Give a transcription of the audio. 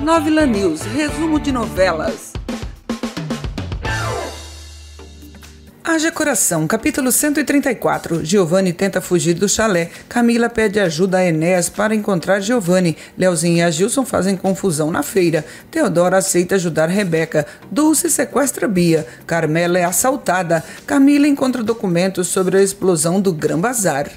Novela News, resumo de novelas. Haja Coração, capítulo 134. Giovanni tenta fugir do chalé. Camila pede ajuda a Enéas para encontrar Giovanni. Leozinho e a Gilson fazem confusão na feira. Teodora aceita ajudar Rebeca. Dulce sequestra Bia. Carmela é assaltada. Camila encontra documentos sobre a explosão do Gran Bazar.